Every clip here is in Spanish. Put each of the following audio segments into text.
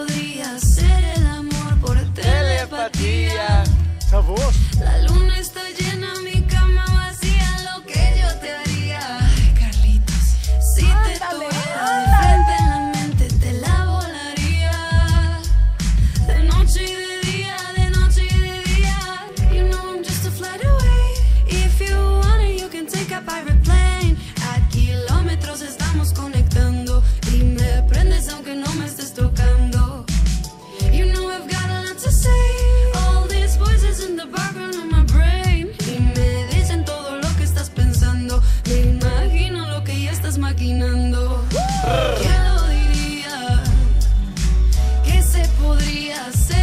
podría ser el amor por telepatía. La luna está llena, mi cama vacía, lo que yo te haría. Ay, Carlitos, si te tuviera de frente en la mente, te la volaría. De noche y de día, de noche y de día. You know I'm just a flight away. If you want it, you can take a pirate. be a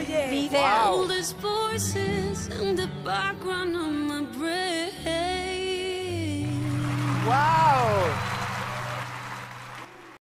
Wow. Video. All these voices in the background of my brain. Wow.